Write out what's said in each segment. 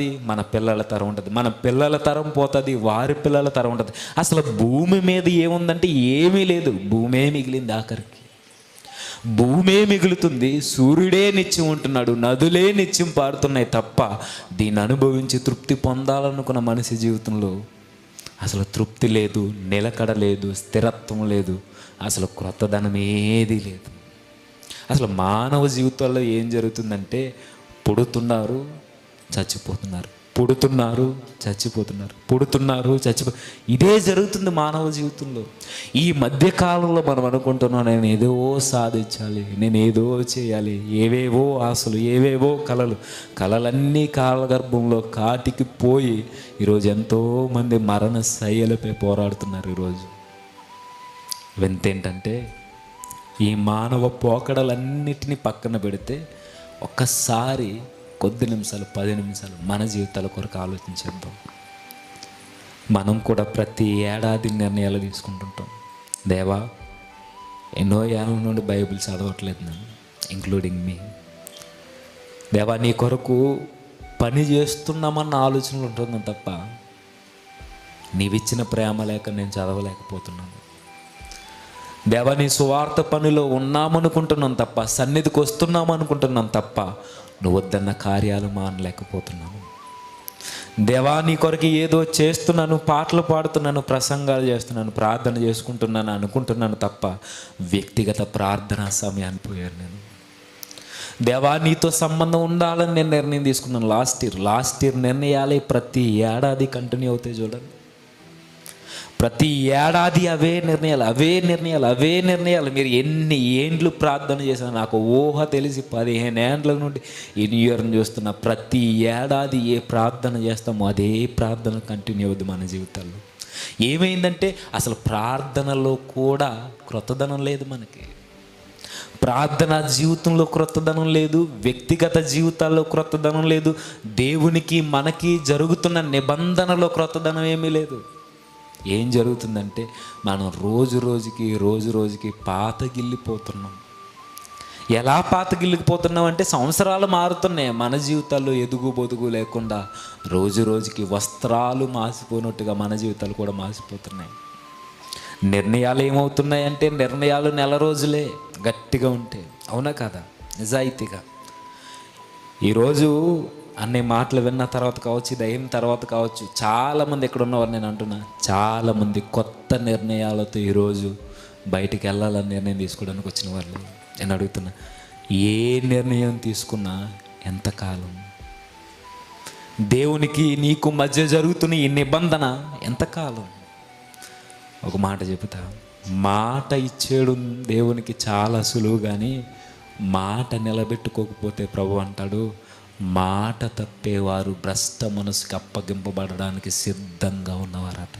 మన పిల్లల తరం ఉంటుంది. మన పిల్లల తరం పోతుంది వారి పిల్లల తరం ఉంటుంది. అసలు భూమి మీద ఏముందంటే ఏమీ లేదు. భూమే మిగిలింది ఆఖరికి. భూమే మిగులుతుంది. సూర్యుడే నిత్యం ఉంటున్నాడు. నదులే నిత్యం పారుతున్నాయి తప్ప దీన్ని అనుభవించి తృప్తి పొందాలనుకున్న మనిషి జీవితంలో అసలు తృప్తి లేదు నిలకడ లేదు స్థిరత్వం లేదు. అసలు క్రొత్తదనం ఏదీ లేదు. అసలు మానవ జీవితాల్లో ఏం జరుగుతుందంటే పుడుతున్నారు చచ్చిపోతున్నారు. పుడుతున్నారు. చచ్చిపోతున్నారు. పుడుతున్నారు చచ్చిపో ఇదే జరుగుతుంది మానవ జీవితంలో. ఈ మధ్య కాలంలో మనం అనుకుంటున్నాం నేను ఏదో సాధించాలి నేను ఏదో చేయాలి ఏవేవో ఆశలు ఏవేవో కలలు. కలలన్నీ కాలగర్భంలో కాటికి పోయి ఈరోజు ఎంతోమంది మరణ శయ్యలపై పోరాడుతున్నారు ఈరోజు. వింతేంటంటే ఈ మానవ పోకడలన్నిటినీ పక్కన పెడితే ఒక్కసారి కొద్ది నిమిషాలు పది నిమిషాలు మన జీవితాల కొరకు ఆలోచించేద్దాం. మనం కూడా ప్రతి ఏడాది నిర్ణయాలు తీసుకుంటుంటాం. దేవా ఎన్నో ఏళ్ళ నుండి బైబిల్ చదవట్లేదు నేను ఇంక్లూడింగ్ మీ దేవా నీ కొరకు పని చేస్తున్నామన్న ఆలోచనలు ఉంటుంది తప్ప నీవిచ్చిన ప్రేమ లేక నేను చదవలేకపోతున్నాను. దేవా నీ సువార్త పనిలో ఉన్నామనుకుంటున్నాం తప్ప సన్నిధికి వస్తున్నాం అనుకుంటున్నాం తప్ప నువ్వు వద్దన్న కార్యాలు మానలేకపోతున్నాము దేవా నీ కొరకు ఏదో చేస్తున్నాను పాటలు పాడుతున్నాను ప్రసంగాలు చేస్తున్నాను ప్రార్థన చేసుకుంటున్నాను అనుకుంటున్నాను తప్ప వ్యక్తిగత ప్రార్థనా సమయాన్ని పోయాను నేను. దేవా నీతో సంబంధం ఉండాలని నేను నిర్ణయం తీసుకున్నాను. లాస్ట్ ఇయర్ లాస్ట్ ఇయర్ నిర్ణయాలే ప్రతి ఏడాది కంటిన్యూ అవుతాయి చూడండి. ప్రతి ఏడాది అవే నిర్ణయాలు అవే నిర్ణయాలు అవే నిర్ణయాలు. మీరు ఎన్ని ఏండ్లు ప్రార్థన చేసినా నాకు ఊహ తెలిసి పదిహేను ఏండ్ల నుండి ఈ న్యూ ఇయర్ని చూస్తున్న ప్రతి ఏడాది ఏ ప్రార్థన చేస్తామో అదే ప్రార్థన కంటిన్యూ అవుద్ది మన జీవితాల్లో. ఏమైందంటే అసలు ప్రార్థనలో కూడా క్రొత్తదనం లేదు మనకి. ప్రార్థన జీవితంలో క్రొత్తదనం లేదు వ్యక్తిగత జీవితాల్లో క్రొత్తదనం లేదు దేవునికి మనకి జరుగుతున్న నిబంధనలో క్రొత్తదనం ఏమీ లేదు. ఏం జరుగుతుందంటే మనం రోజు రోజుకి రోజు రోజుకి పాతగిల్లిపోతున్నాం ఎలా పాతగిల్లిపోతున్నాం అంటే సంవత్సరాలు మారుతున్నాయి. మన జీవితాల్లో ఎదుగు బొదుగు లేకుండా రోజు రోజుకి వస్త్రాలు మాసిపోయినట్టుగా మన జీవితాలు కూడా మాసిపోతున్నాయి. నిర్ణయాలు ఏమవుతున్నాయంటే నిర్ణయాలు నెల రోజులే గట్టిగా ఉంటే. అవునా కదా? నిజాయితీగా. ఈరోజు అన్ని మాటలు విన్న తర్వాత కావచ్చు ఇది అయిన తర్వాత కావచ్చు చాలామంది ఇక్కడ ఉన్నవారు నేను అంటున్నా చాలామంది కొత్త నిర్ణయాలతో ఈరోజు బయటికి వెళ్ళాలని నిర్ణయం తీసుకోవడానికి వచ్చిన వాళ్ళు నేను అడుగుతున్నా ఏ నిర్ణయం తీసుకున్నా ఎంతకాలం? దేవునికి నీకు మధ్య జరుగుతున్న ఈ నిబంధన ఎంతకాలం? ఒక మాట చెబుతా మాట ఇచ్చేడు దేవునికి చాలా సులువు కానీ మాట నిలబెట్టుకోకపోతే ప్రభు అంటాడు మాట తప్పేవారు భ్రష్ట మనసుకి అప్పగింపబడడానికి సిద్ధంగా ఉన్నవారట.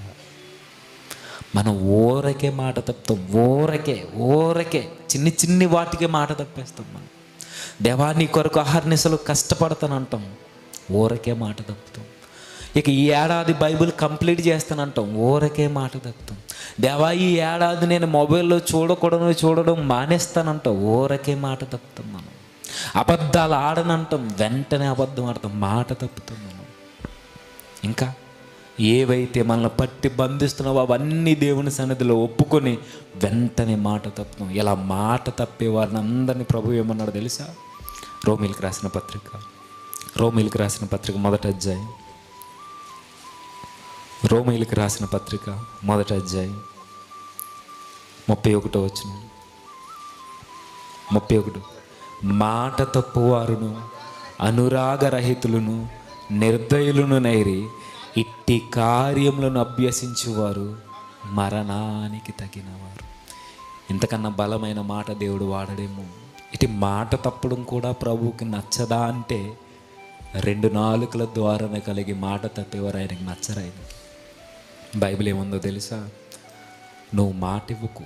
మనం ఊరకే మాట తప్పుతాం ఊరకే ఊరకే చిన్ని చిన్ని వాటికే మాట తప్పేస్తాం మనం. దేవా నీ కొరకు అహర్నిశలు కష్టపడతానంటాం ఊరకే మాట తప్పుతాం. ఇక ఈ ఏడాది బైబిల్ కంప్లీట్ చేస్తానంటాం ఊరకే మాట తప్పుతాం. దేవా ఈ ఏడాది నేను మొబైల్లో చూడకూడదు చూడడం మానేస్తానంటాం ఊరకే మాట తప్పుతాం మనం. అబద్ధాలు ఆడనంటాం వెంటనే అబద్ధం ఆడతాం మాట తప్పుతాం మనం. ఇంకా ఏవైతే మనల్ని పట్టి బంధిస్తున్నావో అవన్నీ దేవుని సన్నిధిలో ఒప్పుకొని వెంటనే మాట తప్పుతాం. ఇలా మాట తప్పే వారిని అందరినీ ప్రభు ఏమన్నాడు తెలుసా? రోమిల్కి రాసిన పత్రిక. రోమిల్కి రాసిన పత్రిక మొదటి అధ్యాయం. రోమిల్కి రాసిన పత్రిక మొదటి అధ్యాయం. ముప్పై ఒకటో వచ్చిన ముప్పై ఒకటో. మాట తప్పువారును అనురాగరహితులను నిర్దయులను నైరి ఇట్టి కార్యములను అభ్యసించువారు మరణానికి తగినవారు. ఇంతకన్నా బలమైన మాట దేవుడు వాడడేమో. ఇటు మాట తప్పడం కూడా ప్రభువుకి నచ్చదా అంటే రెండు నాలుకల ద్వారానే కలిగి మాట తప్పేవారు ఆయనకి నచ్చరు ఆయనకి బైబిల్ ఏముందో తెలుసా? నువ్వు మాట ఇవ్వకు